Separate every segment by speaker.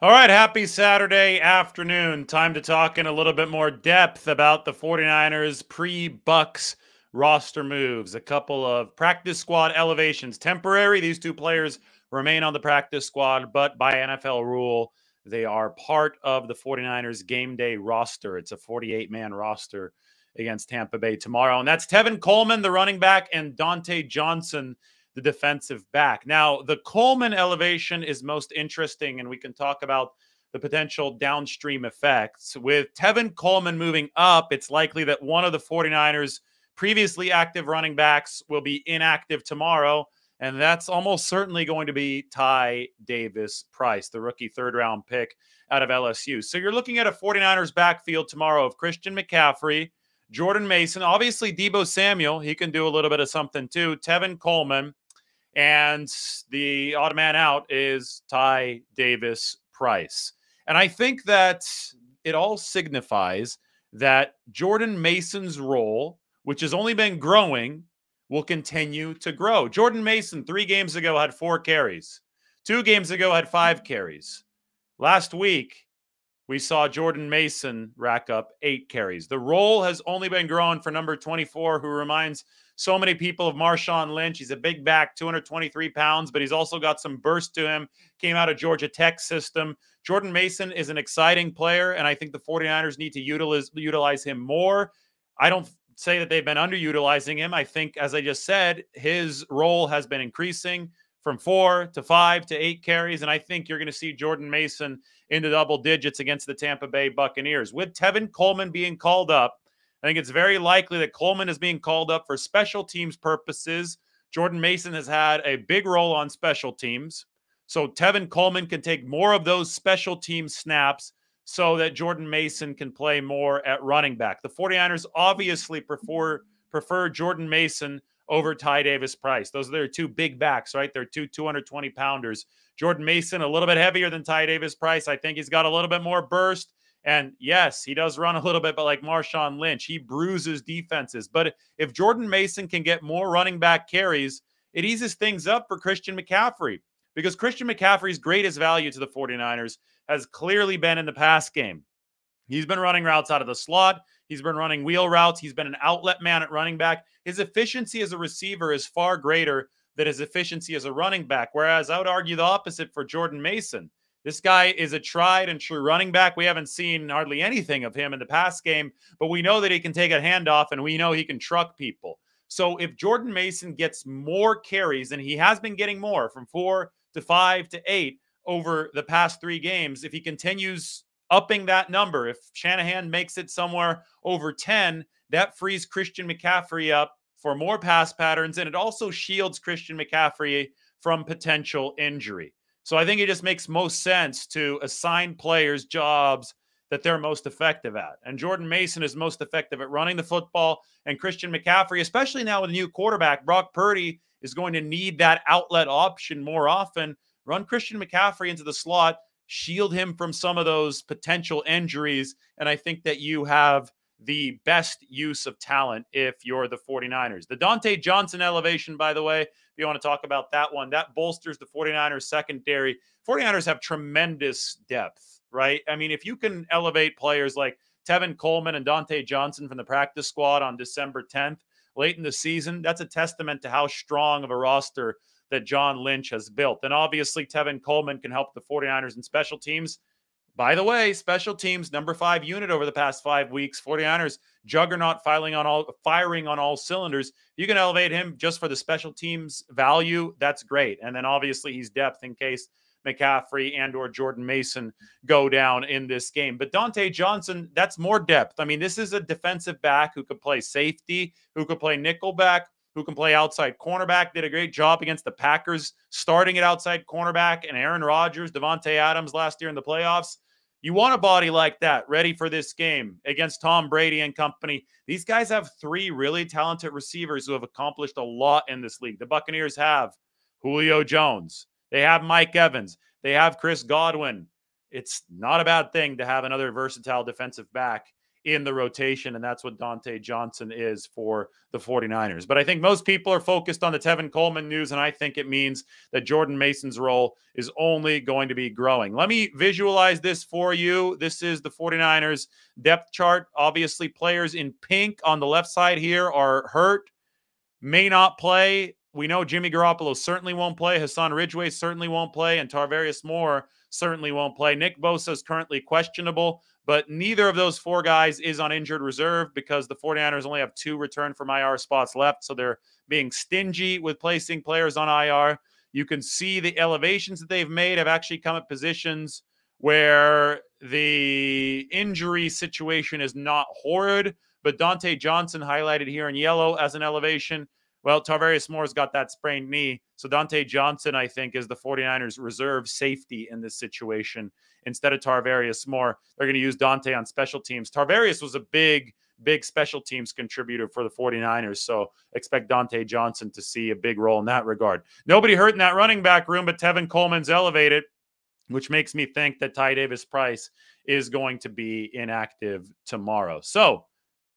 Speaker 1: All right, happy Saturday afternoon. Time to talk in a little bit more depth about the 49ers pre Bucs roster moves. A couple of practice squad elevations. Temporary, these two players remain on the practice squad, but by NFL rule, they are part of the 49ers game day roster. It's a 48 man roster against Tampa Bay tomorrow. And that's Tevin Coleman, the running back, and Dontae Johnson, the defensive back. Now, the Coleman elevation is most interesting, and we can talk about the potential downstream effects. With Tevin Coleman moving up, it's likely that one of the 49ers' previously active running backs will be inactive tomorrow. And that's almost certainly going to be Ty Davis Price, the rookie third round pick out of LSU. So you're looking at a 49ers backfield tomorrow of Christian McCaffrey, Jordan Mason, obviously Deebo Samuel. He can do a little bit of something too. Tevin Coleman, and the odd man out is Ty Davis Price. And I think that it all signifies that Jordan Mason's role, which has only been growing, will continue to grow. Jordan Mason, three games ago, had four carries. Two games ago, had five carries. Last week, we saw Jordan Mason rack up eight carries. The role has only been growing for number 24, who reminds so many people of Marshawn Lynch. He's a big back, 223 pounds, but he's also got some burst to him. Came out of Georgia Tech system. Jordan Mason is an exciting player, and I think the 49ers need to utilize, utilize him more. I don't say that they've been underutilizing him. I think, as I just said, his role has been increasing from four to five to eight carries. And I think you're going to see Jordan Mason into double digits against the Tampa Bay Buccaneers. With Tevin Coleman being called up, I think it's very likely that Coleman is being called up for special teams purposes. Jordan Mason has had a big role on special teams. So Tevin Coleman can take more of those special team snaps so that Jordan Mason can play more at running back. The 49ers obviously prefer prefer Jordan Mason over Ty Davis Price. Those are their two big backs, right? They're two 220 pounders. Jordan Mason, a little bit heavier than Ty Davis Price. I think he's got a little bit more burst. And yes, he does run a little bit, but like Marshawn Lynch, he bruises defenses. But if Jordan Mason can get more running back carries, it eases things up for Christian McCaffrey because Christian McCaffrey's greatest value to the 49ers has clearly been in the pass game. He's been running routes out of the slot. He's been running wheel routes. He's been an outlet man at running back. His efficiency as a receiver is far greater than his efficiency as a running back. Whereas I would argue the opposite for Jordan Mason. This guy is a tried and true running back. We haven't seen hardly anything of him in the past game, but we know that he can take a handoff and we know he can truck people. So if Jordan Mason gets more carries, and he has been getting more from four to five to eight over the past three games, if he continues upping that number. If Shanahan makes it somewhere over 10, that frees Christian McCaffrey up for more pass patterns, and it also shields Christian McCaffrey from potential injury. So I think it just makes most sense to assign players jobs that they're most effective at. And Jordan Mason is most effective at running the football, and Christian McCaffrey, especially now with a new quarterback, Brock Purdy is going to need that outlet option more often. Run Christian McCaffrey into the slot shield him from some of those potential injuries. And I think that you have the best use of talent if you're the 49ers. The Dontae Johnson elevation, by the way, if you want to talk about that one, that bolsters the 49ers secondary. 49ers have tremendous depth, right? I mean, if you can elevate players like Tevin Coleman and Dontae Johnson from the practice squad on December 10th, late in the season, that's a testament to how strong of a roster that John Lynch has built. And obviously, Tevin Coleman can help the 49ers in special teams. By the way, special teams number five unit over the past five weeks. 49ers juggernaut filing on all firing on all cylinders. You can elevate him just for the special teams value. That's great. And then obviously he's depth in case McCaffrey and or Jordan Mason go down in this game. But Dontae Johnson, that's more depth. I mean, this is a defensive back who could play safety, who could play nickel back, who can play outside cornerback, did a great job against the Packers, starting at outside cornerback, and Aaron Rodgers, Davante Adams last year in the playoffs. You want a body like that ready for this game against Tom Brady and company. These guys have three really talented receivers who have accomplished a lot in this league. The Buccaneers have Julio Jones, they have Mike Evans, they have Chris Godwin. It's not a bad thing to have another versatile defensive back in the rotation, and that's what Dontae Johnson is for the 49ers. But I think most people are focused on the Tevin Coleman news, and I think it means that Jordan Mason's role is only going to be growing. Let me visualize this for you. This is the 49ers depth chart. Obviously, players in pink on the left side here are hurt, may not play. We know Jimmy Garoppolo certainly won't play. Hassan Ridgeway certainly won't play. And Tarvarius Moore certainly won't play. Nick Bosa is currently questionable, but neither of those four guys is on injured reserve because the 49ers only have two return from IR spots left. So they're being stingy with placing players on IR. You can see the elevations that they've made have actually come at positions where the injury situation is not horrid. But Dontae Johnson highlighted here in yellow as an elevation. Well, Tarvarius Moore's got that sprained knee. So Dontae Johnson, I think, is the 49ers reserve safety in this situation. Instead of Tarvarius Moore, they're going to use Dontae on special teams. Tarvarius was a big, big special teams contributor for the 49ers. So expect Dontae Johnson to see a big role in that regard. Nobody hurt in that running back room, but Tevin Coleman's elevated, which makes me think that Ty Davis Price is going to be inactive tomorrow. So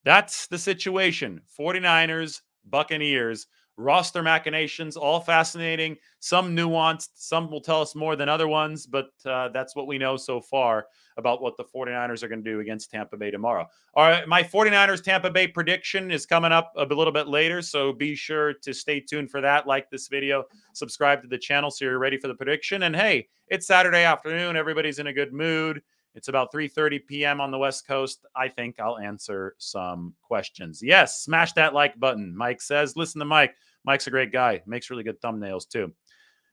Speaker 1: that's the situation. 49ers Buccaneers. Roster machinations, all fascinating, some nuanced. Some will tell us more than other ones, but uh, that's what we know so far about what the 49ers are going to do against Tampa Bay tomorrow. All right, my 49ers Tampa Bay prediction is coming up a little bit later, so be sure to stay tuned for that. Like this video, subscribe to the channel so you're ready for the prediction. And hey, it's Saturday afternoon, everybody's in a good mood. It's about 3:30 p.m. on the West Coast. I think I'll answer some questions. Yes, smash that like button. Mike says, "Listen to Mike. Mike's a great guy. Makes really good thumbnails too."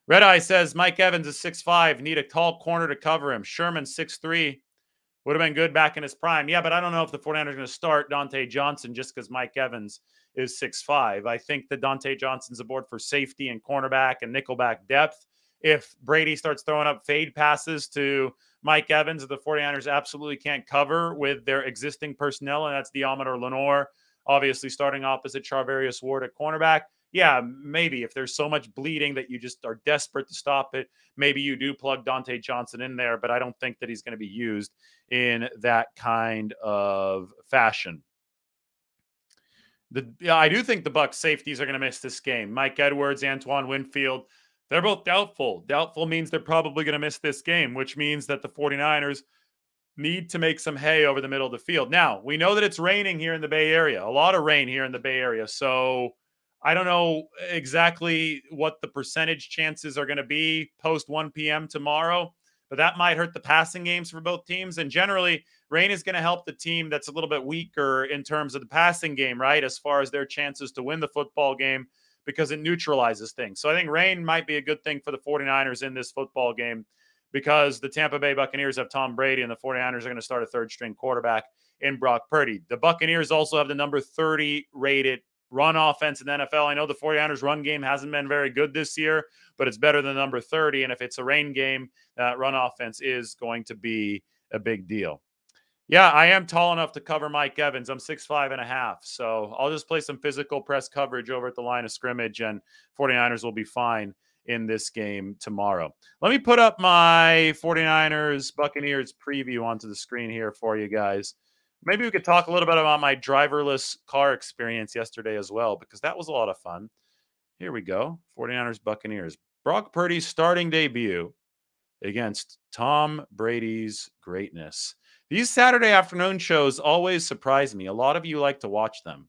Speaker 1: Red Eye says Mike Evans is 6'5, need a tall corner to cover him. Sherman 6'3 would have been good back in his prime. Yeah, but I don't know if the 49ers are going to start Dontae Johnson just because Mike Evans is 6'5. I think that Dontae Johnson's aboard for safety and cornerback and nickelback depth. If Brady starts throwing up fade passes to Mike Evans of the 49ers absolutely can't cover with their existing personnel, and that's Deommodore Lenoir, obviously starting opposite Charvarius Ward at cornerback. Yeah, maybe if there's so much bleeding that you just are desperate to stop it, maybe you do plug Dontae Johnson in there, but I don't think that he's going to be used in that kind of fashion. The, I do think the Bucs safeties are going to miss this game. Mike Edwards, Antoine Winfield, they're both doubtful. Doubtful means they're probably going to miss this game, which means that the 49ers need to make some hay over the middle of the field. Now, we know that it's raining here in the Bay Area, a lot of rain here in the Bay Area. So I don't know exactly what the percentage chances are going to be post 1 p.m. tomorrow, but that might hurt the passing games for both teams. And generally, rain is going to help the team that's a little bit weaker in terms of the passing game, right? As far as their chances to win the football game because it neutralizes things. So I think rain might be a good thing for the 49ers in this football game because the Tampa Bay Buccaneers have Tom Brady and the 49ers are going to start a third string quarterback in Brock Purdy. The Buccaneers also have the number 30 rated run offense in the NFL. I know the 49ers run game hasn't been very good this year, but it's better than number 30. And if it's a rain game, that run offense is going to be a big deal. Yeah, I am tall enough to cover Mike Evans. I'm six five and a half. So I'll just play some physical press coverage over at the line of scrimmage, and 49ers will be fine in this game tomorrow. Let me put up my 49ers Buccaneers preview onto the screen here for you guys. Maybe we could talk a little bit about my driverless car experience yesterday as well, because that was a lot of fun. Here we go 49ers Buccaneers. Brock Purdy's starting debut against Tom Brady's greatness. These Saturday afternoon shows always surprise me. A lot of you like to watch them.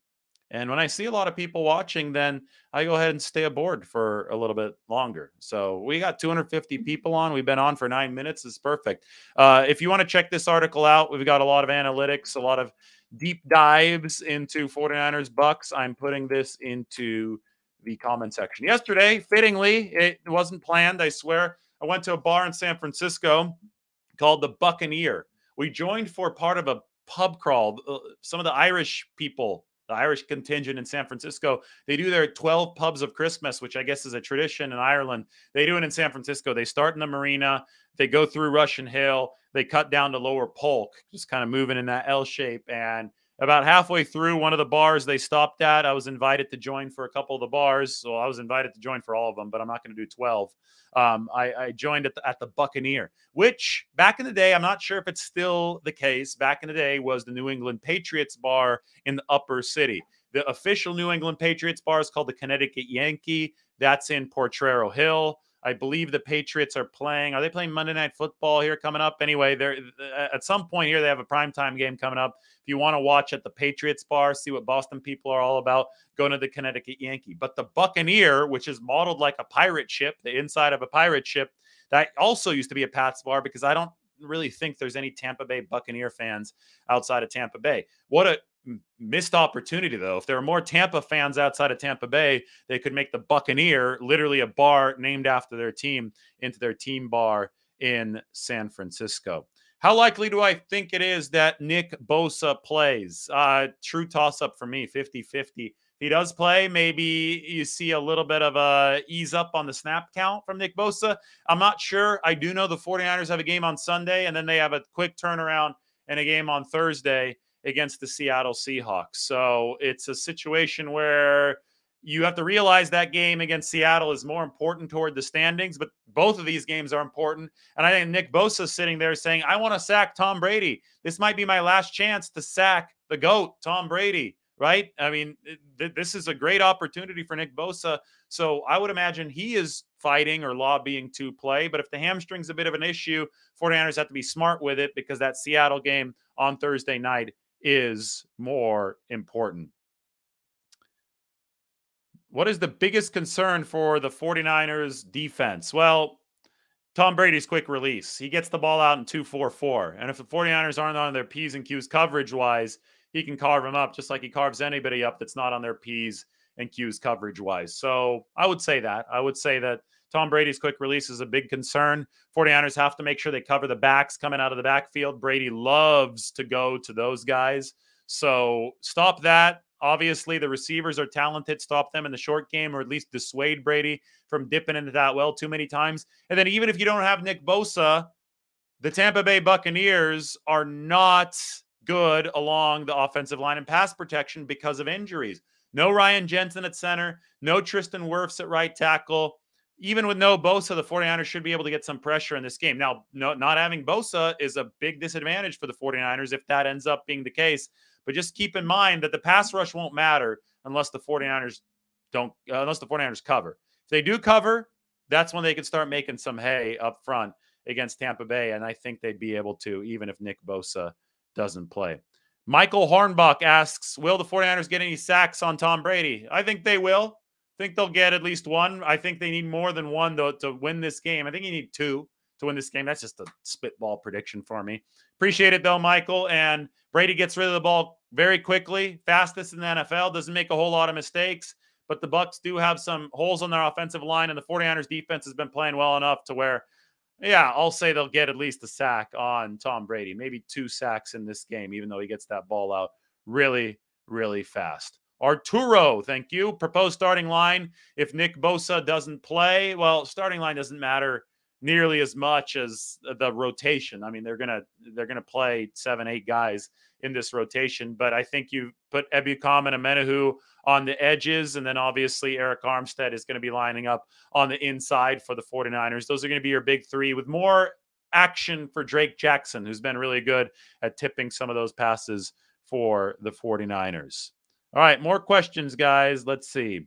Speaker 1: And when I see a lot of people watching, then I go ahead and stay aboard for a little bit longer. So we got 250 mm. people on. We've been on for nine minutes. It's perfect. Uh, if you want to check this article out, we've got a lot of analytics, a lot of deep dives into 49ers Bucs. I'm putting this into the comment section. Yesterday, fittingly, it wasn't planned, I swear. I went to a bar in San Francisco called the Buccaneer we joined for part of a pub crawl. Uh, some of the Irish people, the Irish contingent in San Francisco, they do their 12 pubs of Christmas, which I guess is a tradition in Ireland. They do it in San Francisco. They start in the marina, they go through Russian Hill, they cut down to Lower Polk, just kind of moving in that L shape. And About halfway through one of the bars they stopped at, I was invited to join for a couple of the bars. So I was invited to join for all of them, but I'm not going to do 12. Um, I, I, joined at the, at the Buccaneer, which back in the day, I'm not sure if it's still the case. Back in the day, was the New England Patriots bar in the upper city. The official New England Patriots bar is called the Connecticut Yankee. That's in Potrero Hill. I believe the Patriots are playing. Are they playing Monday Night Football here coming up? Anyway, they're at some point here they have a primetime game coming up. If you want to watch at the Patriots bar, see what Boston people are all about, go to the Connecticut Yankee. But the Buccaneer, which is modeled like a pirate ship, the inside of a pirate ship, that also used to be a Pats bar because I don't really think there's any Tampa Bay Buccaneer fans outside of Tampa Bay. What a missed opportunity though. If there are more Tampa fans outside of Tampa Bay, they could make the Buccaneer literally a bar named after their team into their team bar in San Francisco. How likely do I think it is that Nick Bosa plays? Uh, true toss up for me, 50 50. If he does play, maybe you see a little bit of a ease up on the snap count from Nick Bosa. I'm not sure. I do know the 49ers have a game on Sunday and then they have a quick turnaround and a game on Thursday against the Seattle Seahawks. So it's a situation where you have to realize that game against Seattle is more important toward the standings, but both of these games are important. And I think Nick Bosa sitting there saying, I want to sack Tom Brady. This might be my last chance to sack the GOAT, Tom Brady, right? I mean, th- this is a great opportunity for Nick Bosa. So I would imagine he is fighting or lobbying to play. But if the hamstring's a bit of an issue, 49ers have to be smart with it because that Seattle game on Thursday night is more important. What is the biggest concern for the 49ers defense? Well, Tom Brady's quick release. He gets the ball out in 2 4 4. And if the 49ers aren't on their P's and Q's coverage wise, he can carve them up just like he carves anybody up that's not on their P's and Q's coverage wise. So I would say that. I would say that Tom Brady's quick release is a big concern. 49ers have to make sure they cover the backs coming out of the backfield. Brady loves to go to those guys. So stop that. Obviously, the receivers are talented. Stop them in the short game or at least dissuade Brady from dipping into that well too many times. And then, even if you don't have Nick Bosa, the Tampa Bay Buccaneers are not good along the offensive line and pass protection because of injuries. No Ryan Jensen at center, no Tristan Wirfs at right tackle even with no Bosa, the 49ers should be able to get some pressure in this game. Now, no, not having Bosa is a big disadvantage for the 49ers if that ends up being the case. But just keep in mind that the pass rush won't matter unless the 49ers don't, uh, unless the 49ers cover. If they do cover, that's when they can start making some hay up front against Tampa Bay. And I think they'd be able to, even if Nick Bosa doesn't play. Michael Hornbach asks, Will the 49ers get any sacks on Tom Brady? I think they will think they'll get at least one. I think they need more than one to, to win this game. I think you need two to win this game. That's just a spitball prediction for me. Appreciate it though, Michael. And Brady gets rid of the ball very quickly, fastest in the NFL, doesn't make a whole lot of mistakes. But the Bucs do have some holes on their offensive line, and the 49ers defense has been playing well enough to where, yeah, I'll say they'll get at least a sack on Tom Brady, maybe two sacks in this game, even though he gets that ball out really, really fast. Arturo, thank you. Proposed starting line. If Nick Bosa doesn't play, well, starting line doesn't matter nearly as much as the rotation. I mean, they're gonna they're gonna play seven, eight guys in this rotation. But I think you put Ebukam and Omenihu on the edges, and then obviously Arik Armstead is going to be lining up on the inside for the 49ers. Those are going to be your big three with more action for Drake Jackson, who's been really good at tipping some of those passes for the 49ers. All right, more questions, guys. Let's see.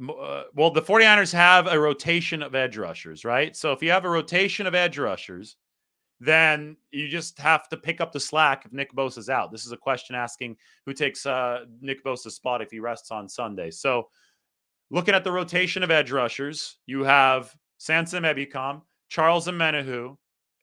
Speaker 1: Uh, well, the 49ers have a rotation of edge rushers, right? So if you have a rotation of edge rushers, then you just have to pick up the slack if Nick Bosa's out. This is a question asking who takes uh, Nick Bosa's spot if he rests on Sunday. So looking at the rotation of edge rushers, you have Samson Ebukam, Charles Omenihu,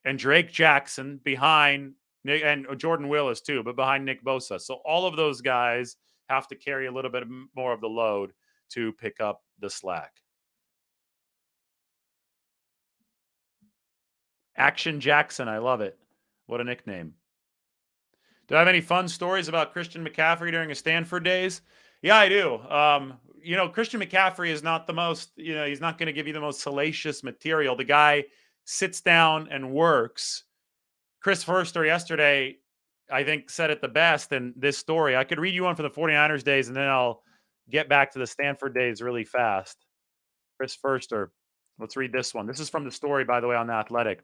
Speaker 1: and Drake Jackson behind Nick and uh, Jordan Willis too, but behind Nick Bosa. So all of those guys have to carry a little bit more of the load to pick up the slack. Action Jackson, I love it. What a nickname. Do I have any fun stories about Christian McCaffrey during his Stanford days? Yeah, I do. Um, you know, Christian McCaffrey is not the most, you know, he's not going to give you the most salacious material. The guy sits down and works Chris Foerster yesterday I think, said it the best in this story. I could read you one for the 49ers days and then I'll get back to the Stanford days really fast. Chris Foerster. Let's read this one. This is from the story, by the way, on the Athletic.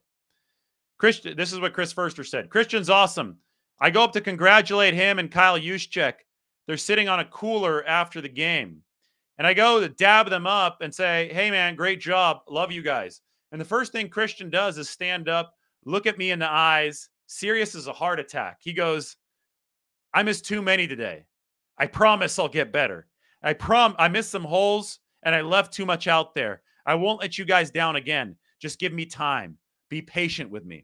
Speaker 1: Christian, this is what Chris Foerster said. Christian's awesome. I go up to congratulate him and Kyle Juszczyk. They're sitting on a cooler after the game. And I go to dab them up and say, hey, man, great job. Love you guys. And the first thing Christian does is stand up, look at me in the eyes, serious as a heart attack. He goes, I missed too many today. I promise I'll get better. I prom I missed some holes and I left too much out there. I won't let you guys down again. Just give me time. Be patient with me.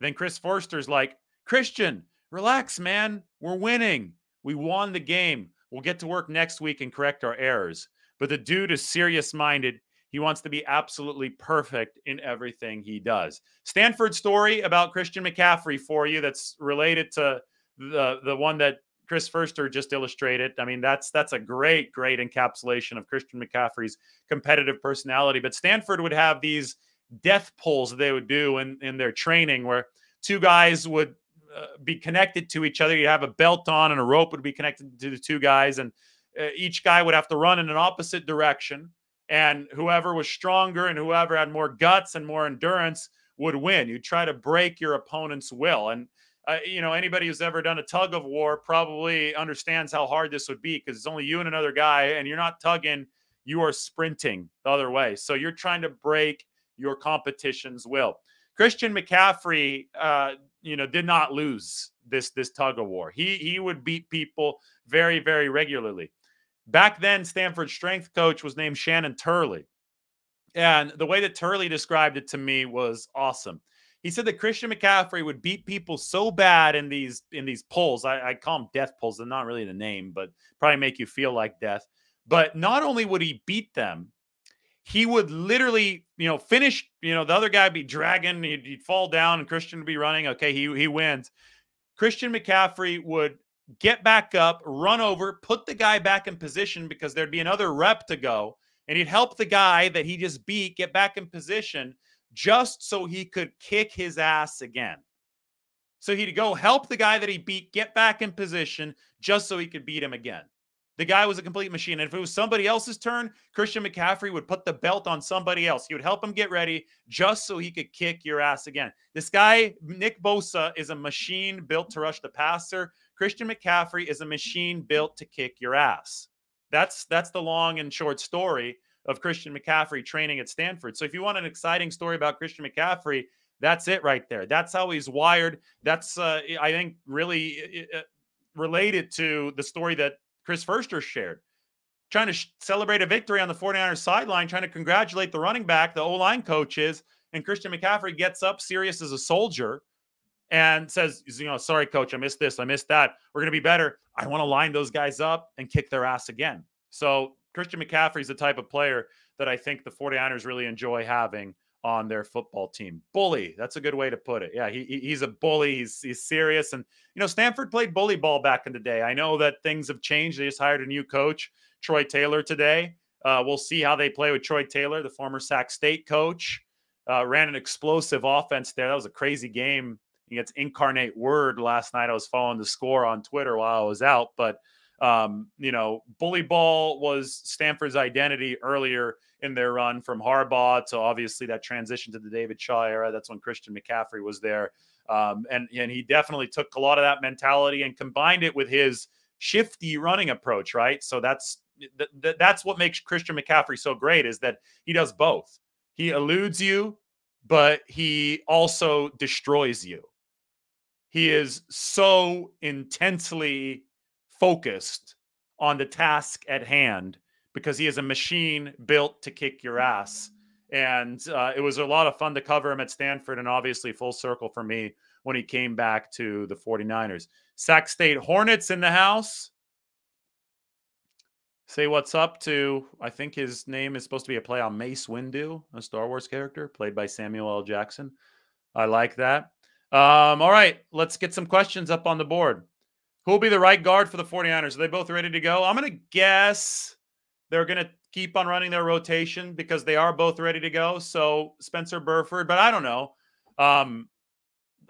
Speaker 1: And then Chris Foerster's like, Christian, relax, man. We're winning. We won the game. We'll get to work next week and correct our errors. But the dude is serious minded. He wants to be absolutely perfect in everything he does. Stanford story about Christian McCaffrey for you that's related to the the one that Chris Foerster just illustrated. I mean, that's that's a great, great encapsulation of Christian McCaffrey's competitive personality. But Stanford would have these death pulls they would do in, in their training where two guys would uh, be connected to each other. You have a belt on and a rope would be connected to the two guys, and uh, each guy would have to run in an opposite direction. And whoever was stronger and whoever had more guts and more endurance would win. You try to break your opponent's will. And, uh, you know, anybody who's ever done a tug of war probably understands how hard this would be because it's only you and another guy, and you're not tugging, you are sprinting the other way. So you're trying to break your competition's will. Christian McCaffrey, uh, you know, did not lose this this tug of war. He he would beat people very very regularly. Back then, Stanford's strength coach was named Shannon Turley, and the way that Turley described it to me was awesome. He said that Christian McCaffrey would beat people so bad in these in these pulls. I, I call them death pulls. They're not really the name, but probably make you feel like death. But not only would he beat them, he would literally, you know, finish, you know, the other guy be dragging, he'd, he'd, fall down, and Christian would be running. Okay, he he wins. Christian McCaffrey would get back up, run over, put the guy back in position because there'd be another rep to go, and he'd help the guy that he just beat get back in position just so he could kick his ass again. So he'd go help the guy that he beat get back in position just so he could beat him again. The guy was a complete machine. And if it was somebody else's turn, Christian McCaffrey would put the belt on somebody else. He would help him get ready just so he could kick your ass again. This guy, Nick Bosa, is a machine built to rush the passer. Christian McCaffrey is a machine built to kick your ass. That's that's the long and short story of Christian McCaffrey training at Stanford. So if you want an exciting story about Christian McCaffrey, that's it right there. That's how he's wired. That's uh, I think really uh, related to the story that Chris Foerster shared. Trying to sh- celebrate a victory on the 49ers sideline, trying to congratulate the running back, the O line coaches, and Christian McCaffrey gets up serious as a soldier and says, you know, sorry, coach, I missed this, I missed that. We're going to be better. I want to line those guys up and kick their ass again. So Christian McCaffrey is the type of player that I think the 49ers really enjoy having on their football team. Bully. That's a good way to put it. Yeah, he, he's a bully. He's, he's serious. And, you know, Stanford played bully ball back in the day. I know that things have changed. They just hired a new coach, Troy Taylor, today. Uh, we'll see how they play with Troy Taylor, the former Sac State coach. Uh, ran an explosive offense there. That was a crazy game against Incarnate Word last night. I was following the score on Twitter while I was out. But, um, you know, bully ball was Stanford's identity earlier in their run from Harbaugh to obviously that transition to the David Shaw era. That's when Christian McCaffrey was there. Um, and, and he definitely took a lot of that mentality and combined it with his shifty running approach, right? So that's th- th- that's what makes Christian McCaffrey so great is that he does both. He eludes you, but he also destroys you. He is so intensely focused on the task at hand because he is a machine built to kick your ass. And uh, it was a lot of fun to cover him at Stanford and obviously full circle for me when he came back to the 49ers. Sac State Hornets in the house. Say what's up to, I think his name is supposed to be a play on Mace Windu, a Star Wars character played by Samuel L. Jackson. I like that. Um, all right, let's get some questions up on the board. Who will be the right guard for the 49ers? Are they both ready to go? I'm going to guess they're going to keep on running their rotation because they are both ready to go. So Spencer Burford, but I don't know. Um,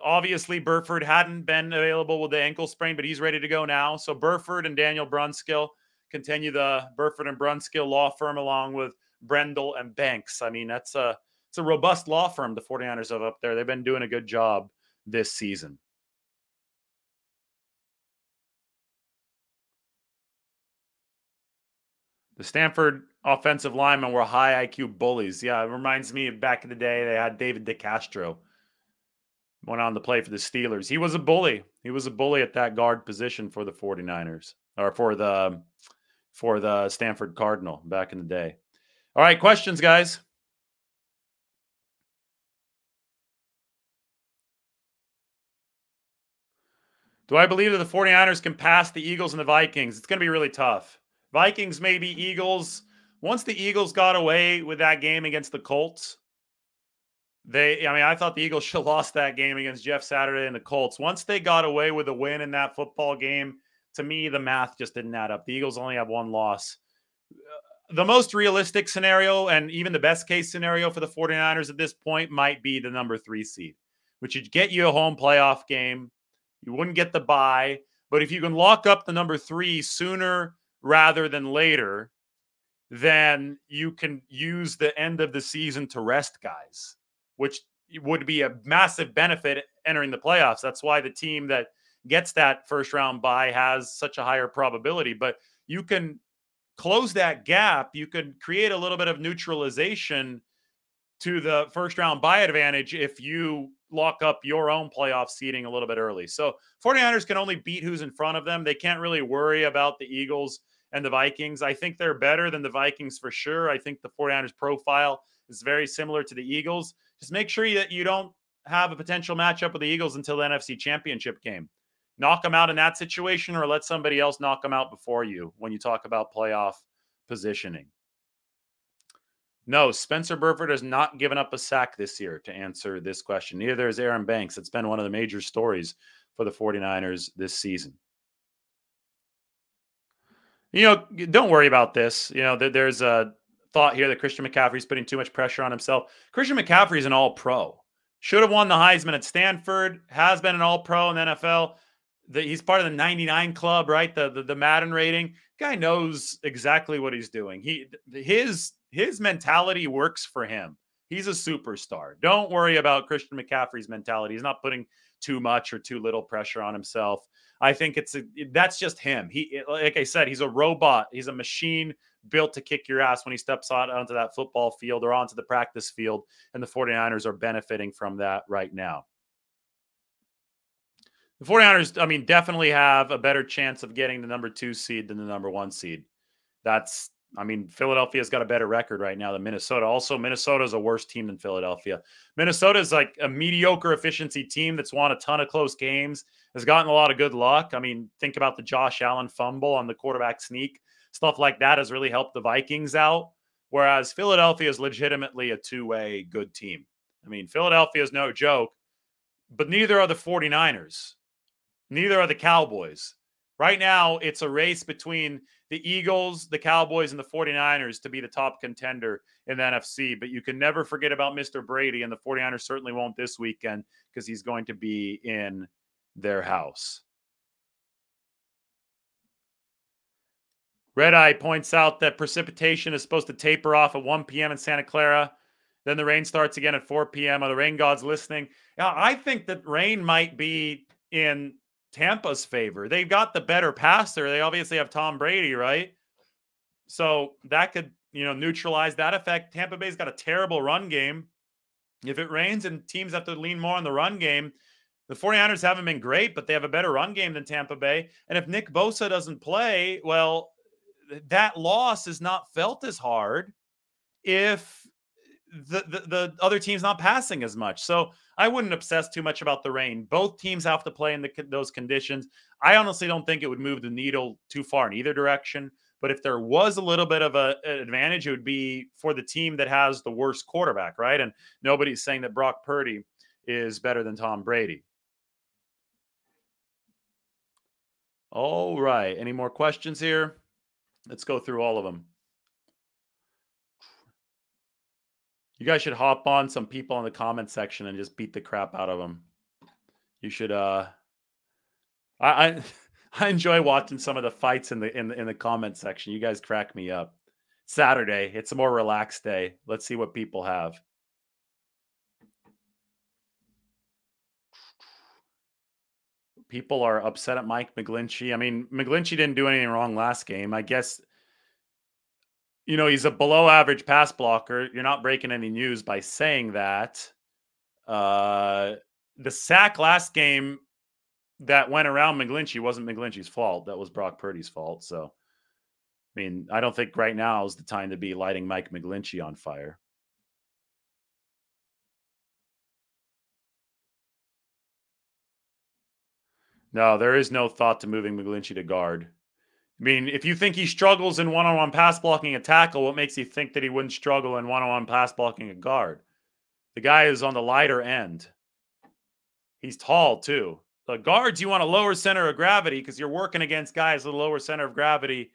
Speaker 1: obviously Burford hadn't been available with the ankle sprain, but he's ready to go now. So Burford and Daniel Brunskill continue the Burford and Brunskill law firm along with Brendel and Banks. I mean, that's a it's a robust law firm the 49ers have up there. They've been doing a good job this season. The Stanford offensive linemen were high IQ bullies. Yeah, it reminds me of back in the day they had David DeCastro went on to play for the Steelers. He was a bully. He was a bully at that guard position for the 49ers or for the for the Stanford Cardinal back in the day. All right, questions guys. Do I believe that the 49ers can pass the Eagles and the Vikings? It's going to be really tough. Vikings, maybe Eagles. Once the Eagles got away with that game against the Colts, they, I mean, I thought the Eagles should have lost that game against Jeff Saturday and the Colts. Once they got away with a win in that football game, to me, the math just didn't add up. The Eagles only have one loss. Uh, the most realistic scenario, and even the best case scenario for the 49ers at this point, might be the number three seed, which would get you a home playoff game you wouldn't get the bye. But if you can lock up the number three sooner rather than later, then you can use the end of the season to rest guys, which would be a massive benefit entering the playoffs. That's why the team that gets that first round bye has such a higher probability. But you can close that gap. You can create a little bit of neutralization to the first round bye advantage if you lock up your own playoff seating a little bit early. So 49ers can only beat who's in front of them. They can't really worry about the Eagles and the Vikings. I think they're better than the Vikings for sure. I think the 49ers profile is very similar to the Eagles. Just make sure that you don't have a potential matchup with the Eagles until the NFC Championship game. Knock them out in that situation or let somebody else knock them out before you when you talk about playoff positioning. No, Spencer Burford has not given up a sack this year to answer this question. Neither has Aaron Banks. It's been one of the major stories for the 49ers this season. You know, don't worry about this. You know, there's a thought here that Christian McCaffrey's putting too much pressure on himself. Christian McCaffrey is an all pro. Should have won the Heisman at Stanford, has been an all pro in the NFL. The, he's part of the 99 club, right? The, the the Madden rating. Guy knows exactly what he's doing. He his his mentality works for him. He's a superstar. Don't worry about Christian McCaffrey's mentality. He's not putting too much or too little pressure on himself. I think it's a, that's just him. He like I said, he's a robot. He's a machine built to kick your ass when he steps out onto that football field or onto the practice field and the 49ers are benefiting from that right now. The 49ers, I mean, definitely have a better chance of getting the number 2 seed than the number 1 seed. That's I mean, Philadelphia's got a better record right now than Minnesota. Also, Minnesota is a worse team than Philadelphia. Minnesota is like a mediocre efficiency team that's won a ton of close games, has gotten a lot of good luck. I mean, think about the Josh Allen fumble on the quarterback sneak. Stuff like that has really helped the Vikings out. Whereas Philadelphia is legitimately a two way good team. I mean, Philadelphia is no joke, but neither are the 49ers. Neither are the Cowboys. Right now, it's a race between the Eagles, the Cowboys, and the 49ers to be the top contender in the NFC. But you can never forget about Mr. Brady, and the 49ers certainly won't this weekend because he's going to be in their house. Red Eye points out that precipitation is supposed to taper off at 1 p.m. in Santa Clara. Then the rain starts again at 4 p.m. Are the rain gods listening? Now, I think that rain might be in Tampa's favor. They've got the better passer. They obviously have Tom Brady, right? So that could, you know, neutralize that effect. Tampa Bay's got a terrible run game. If it rains and teams have to lean more on the run game, the 49ers haven't been great, but they have a better run game than Tampa Bay. And if Nick Bosa doesn't play, well, that loss is not felt as hard if the, the, the other team's not passing as much. So I wouldn't obsess too much about the rain. Both teams have to play in the, those conditions. I honestly don't think it would move the needle too far in either direction. But if there was a little bit of a, an advantage, it would be for the team that has the worst quarterback, right? And nobody's saying that Brock Purdy is better than Tom Brady. All right. Any more questions here? Let's go through all of them. You guys should hop on some people in the comment section and just beat the crap out of them. You should uh I, I I enjoy watching some of the fights in the in the in the comment section. You guys crack me up. Saturday, it's a more relaxed day. Let's see what people have. People are upset at Mike McGlinchey. I mean, McGlinchey didn't do anything wrong last game. I guess you know, he's a below average pass blocker. You're not breaking any news by saying that. Uh the sack last game that went around McGlinchey wasn't McGlinchey's fault. That was Brock Purdy's fault. So, I mean, I don't think right now is the time to be lighting Mike McGlinchey on fire. No, there is no thought to moving McGlinchey to guard. I mean, if you think he struggles in one-on-one pass blocking a tackle, what makes you think that he wouldn't struggle in one-on-one pass blocking a guard? The guy is on the lighter end. He's tall too. The guards, you want a lower center of gravity because you're working against guys with a lower center of gravity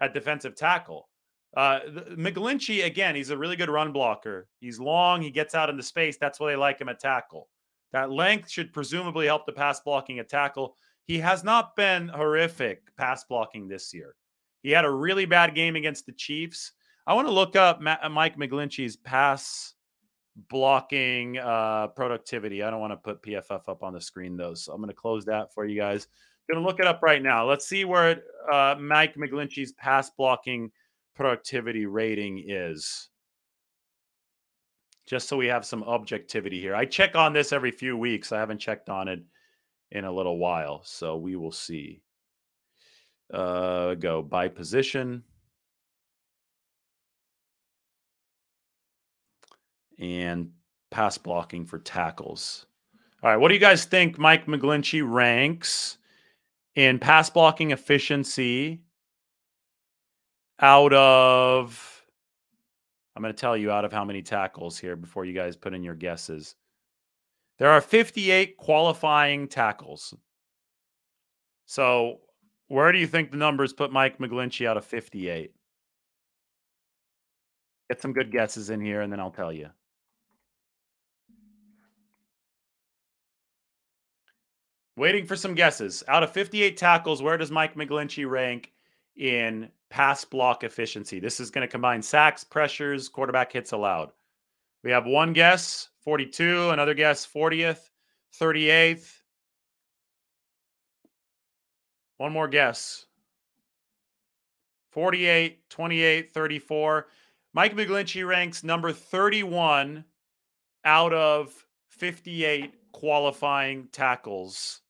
Speaker 1: at defensive tackle. Uh, McGlinchey, again, he's a really good run blocker. He's long, he gets out into space. That's why they like him at tackle. That length should presumably help the pass blocking at tackle. He has not been horrific pass blocking this year. He had a really bad game against the Chiefs. I want to look up Mike McGlinchey's pass blocking uh, productivity. I don't want to put PFF up on the screen though, so I'm going to close that for you guys. Going to look it up right now. Let's see where uh, Mike McGlinchey's pass blocking productivity rating is. Just so we have some objectivity here. I check on this every few weeks. I haven't checked on it in a little while, so we will see. Uh, go by position. and pass blocking for tackles. All right, what do you guys think Mike McGlinchey ranks in pass blocking efficiency out of I'm going to tell you out of how many tackles here before you guys put in your guesses. There are 58 qualifying tackles. So, where do you think the numbers put Mike McGlinchey out of 58? Get some good guesses in here and then I'll tell you. Waiting for some guesses. Out of 58 tackles, where does Mike McGlinchey rank in pass block efficiency? This is going to combine sacks, pressures, quarterback hits allowed. We have one guess, 42, another guess, 40th, 38th. One more guess. 48, 28, 34. Mike McGlinchey ranks number 31 out of 58 qualifying tackles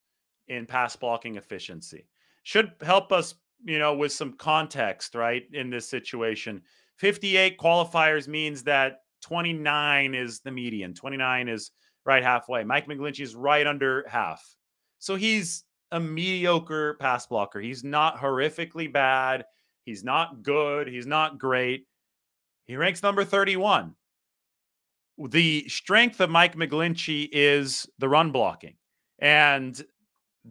Speaker 1: in pass blocking efficiency. Should help us, you know, with some context, right, in this situation. 58 qualifiers means that 29 is the median. 29 is right halfway. Mike McGlinchey is right under half. So he's a mediocre pass blocker. He's not horrifically bad. He's not good. He's not great. He ranks number 31. The strength of Mike McGlinchey is the run blocking. And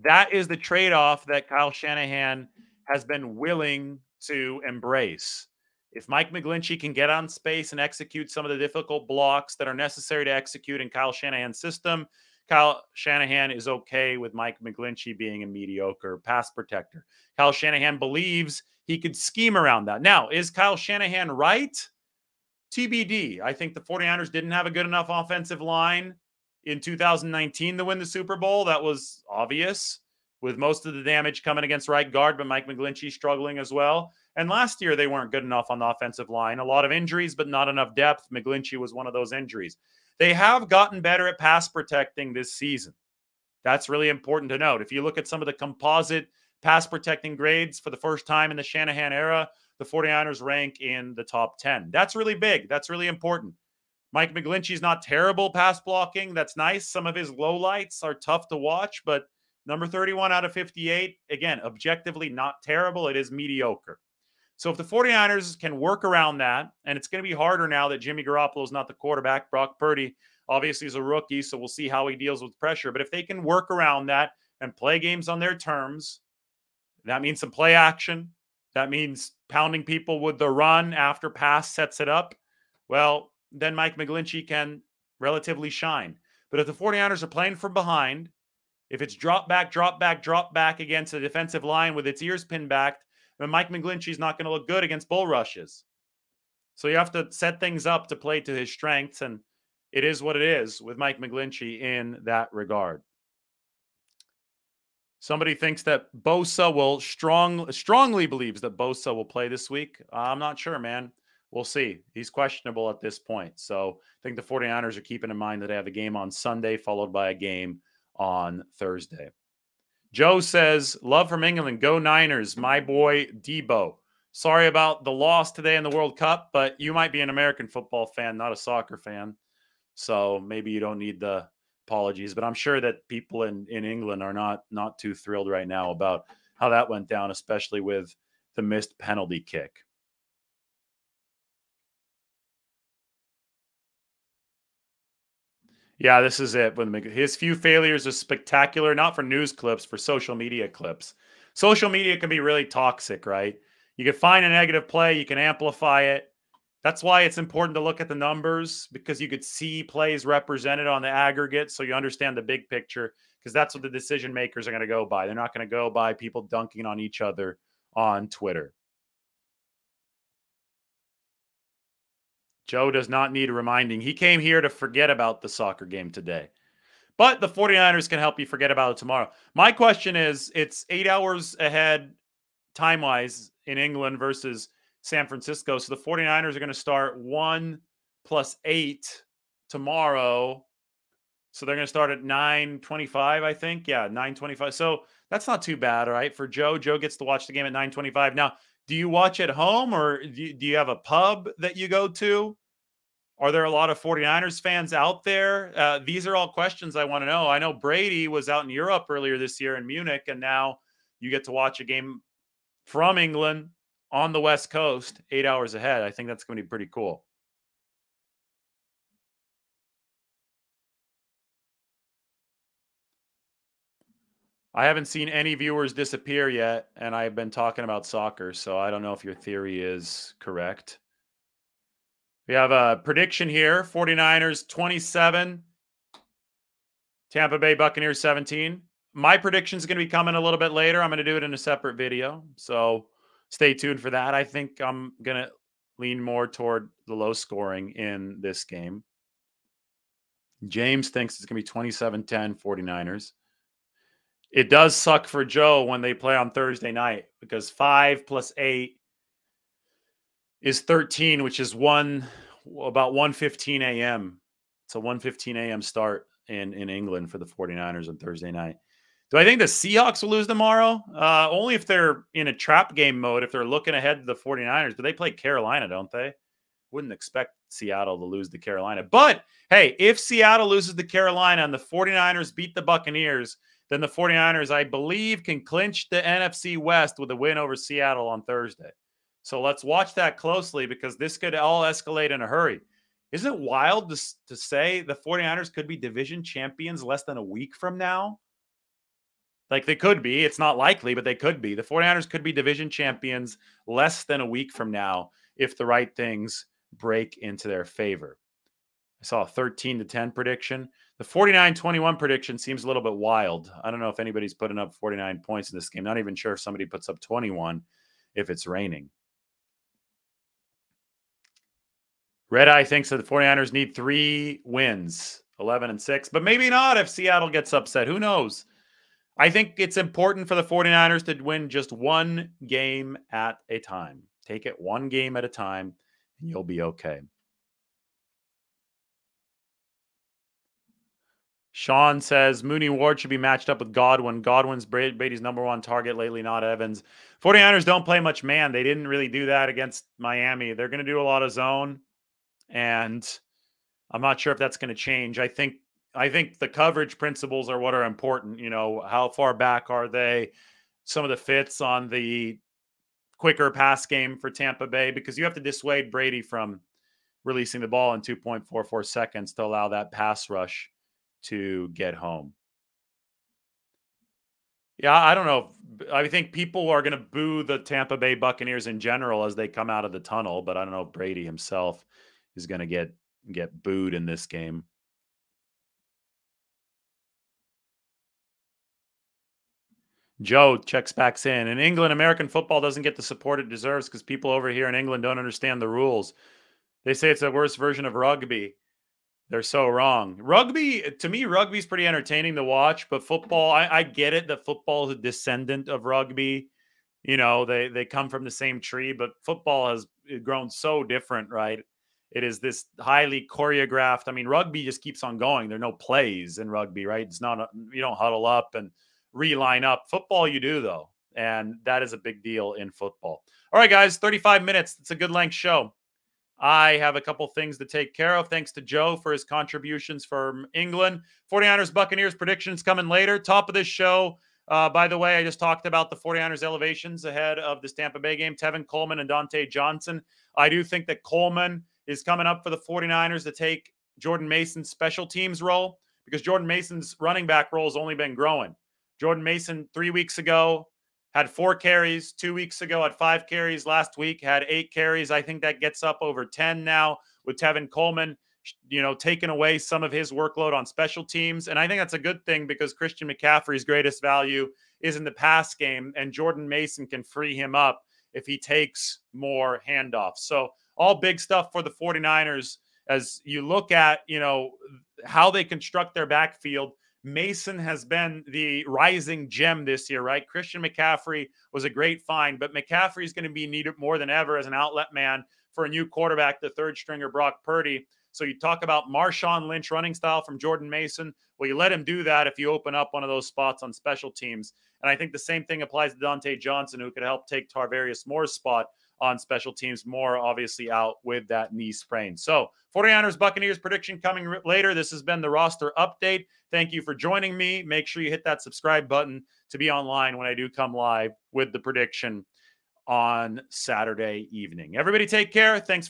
Speaker 1: that is the trade off that Kyle Shanahan has been willing to embrace. If Mike McGlinchey can get on space and execute some of the difficult blocks that are necessary to execute in Kyle Shanahan's system, Kyle Shanahan is okay with Mike McGlinchey being a mediocre pass protector. Kyle Shanahan believes he could scheme around that. Now, is Kyle Shanahan right? TBD. I think the 49ers didn't have a good enough offensive line in 2019 to win the Super Bowl. That was obvious with most of the damage coming against right guard, but Mike McGlinchey struggling as well. And last year, they weren't good enough on the offensive line. A lot of injuries, but not enough depth. McGlinchey was one of those injuries. They have gotten better at pass protecting this season. That's really important to note. If you look at some of the composite pass protecting grades for the first time in the Shanahan era, the 49ers rank in the top 10. That's really big. That's really important. Mike McGlinchey's not terrible pass blocking. That's nice. Some of his lowlights are tough to watch, but number 31 out of 58, again, objectively not terrible. It is mediocre. So if the 49ers can work around that, and it's going to be harder now that Jimmy Garoppolo is not the quarterback, Brock Purdy obviously is a rookie, so we'll see how he deals with pressure. But if they can work around that and play games on their terms, that means some play action. That means pounding people with the run after pass sets it up. Well, then Mike McGlinchey can relatively shine. But if the 49ers are playing from behind If it's drop back, drop back, drop back against a defensive line with its ears pinned back, then Mike McGlinchey's not going to look good against bull rushes. So you have to set things up to play to his strengths, and it is what it is with Mike McGlinchey in that regard. Somebody thinks that Bosa will strong strongly believes that Bosa will play this week. I'm not sure, man. We'll see. He's questionable at this point. So I think the 49ers are keeping in mind that they have a game on Sunday, followed by a game on Thursday. Joe says, Love from England. Go Niners. My boy Deebo. Sorry about the loss today in the World Cup, but you might be an American football fan, not a soccer fan. So maybe you don't need the apologies, but I'm sure that people in, in England are not not too thrilled right now about how that went down, especially with the missed penalty kick. Yeah, this is it. His few failures are spectacular, not for news clips, for social media clips. Social media can be really toxic, right? You can find a negative play, you can amplify it. That's why it's important to look at the numbers because you could see plays represented on the aggregate so you understand the big picture because that's what the decision makers are going to go by. They're not going to go by people dunking on each other on Twitter. Joe does not need a reminding. He came here to forget about the soccer game today. But the 49ers can help you forget about it tomorrow. My question is it's eight hours ahead time wise in England versus San Francisco. So the 49ers are going to start one plus eight tomorrow. So they're going to start at 925, I think. Yeah, 925. So that's not too bad, right? For Joe, Joe gets to watch the game at 925. Now, do you watch at home or do you have a pub that you go to? Are there a lot of 49ers fans out there? Uh, these are all questions I want to know. I know Brady was out in Europe earlier this year in Munich, and now you get to watch a game from England on the West Coast, eight hours ahead. I think that's going to be pretty cool. I haven't seen any viewers disappear yet, and I've been talking about soccer, so I don't know if your theory is correct. We have a prediction here 49ers 27, Tampa Bay Buccaneers 17. My prediction is going to be coming a little bit later. I'm going to do it in a separate video. So stay tuned for that. I think I'm going to lean more toward the low scoring in this game. James thinks it's going to be 27 10 49ers. It does suck for Joe when they play on Thursday night because five plus eight is 13, which is one about 1 15 a.m. It's a 1 15 a.m. start in, in England for the 49ers on Thursday night. Do I think the Seahawks will lose tomorrow? Uh, only if they're in a trap game mode, if they're looking ahead to the 49ers. But they play Carolina, don't they? Wouldn't expect Seattle to lose to Carolina. But hey, if Seattle loses to Carolina and the 49ers beat the Buccaneers, then the 49ers, I believe, can clinch the NFC West with a win over Seattle on Thursday. So let's watch that closely because this could all escalate in a hurry. Isn't it wild to, to say the 49ers could be division champions less than a week from now? Like they could be. It's not likely, but they could be. The 49ers could be division champions less than a week from now if the right things break into their favor. I saw a 13 to 10 prediction. The 49 21 prediction seems a little bit wild. I don't know if anybody's putting up 49 points in this game. Not even sure if somebody puts up 21 if it's raining. Red Eye thinks that the 49ers need three wins, 11 and 6, but maybe not if Seattle gets upset. Who knows? I think it's important for the 49ers to win just one game at a time. Take it one game at a time, and you'll be okay. Sean says Mooney Ward should be matched up with Godwin. Godwin's Brady's number one target lately, not Evans. 49ers don't play much man. They didn't really do that against Miami. They're going to do a lot of zone. And I'm not sure if that's going to change. I think I think the coverage principles are what are important. You know, how far back are they? Some of the fits on the quicker pass game for Tampa Bay because you have to dissuade Brady from releasing the ball in 2.44 seconds to allow that pass rush to get home. Yeah, I don't know. I think people are going to boo the Tampa Bay Buccaneers in general as they come out of the tunnel, but I don't know if Brady himself is going to get get booed in this game. Joe checks back in. In England, American football doesn't get the support it deserves because people over here in England don't understand the rules. They say it's a worse version of rugby. They're so wrong. Rugby, to me, rugby's pretty entertaining to watch, but football, I, I get it that football is a descendant of rugby. You know, they they come from the same tree, but football has eh, grown so different, right? It is this highly choreographed. I mean, rugby just keeps on going. There are no plays in rugby, right? It's not a, you don't huddle up and reline up. Football, you do though, and that is a big deal in football. All right, guys, 35 minutes. It's a good length show. I have a couple things to take care of. Thanks to Joe for his contributions from England. 49ers Buccaneers predictions coming later. Top of this show. Uh, by the way, I just talked about the 49ers elevations ahead of this Tampa Bay game. Tevin Coleman and Dontae Johnson. I do think that Coleman is coming up for the 49ers to take Jordan Mason's special teams role because Jordan Mason's running back role has only been growing. Jordan Mason, three weeks ago, had four carries two weeks ago, had five carries last week, had eight carries. I think that gets up over 10 now with Tevin Coleman, you know, taking away some of his workload on special teams. And I think that's a good thing because Christian McCaffrey's greatest value is in the pass game, and Jordan Mason can free him up if he takes more handoffs. So, all big stuff for the 49ers as you look at, you know, how they construct their backfield Mason has been the rising gem this year, right? Christian McCaffrey was a great find, but McCaffrey is going to be needed more than ever as an outlet man for a new quarterback, the third stringer Brock Purdy. So you talk about Marshawn Lynch running style from Jordan Mason. Well, you let him do that if you open up one of those spots on special teams. And I think the same thing applies to Dontae Johnson, who could help take Tarvarius Moore's spot on special teams. Moore obviously out with that knee sprain. So 49ers Buccaneers prediction coming later. This has been the roster update. Thank you for joining me. Make sure you hit that subscribe button to be online when I do come live with the prediction on Saturday evening. Everybody take care. Thanks.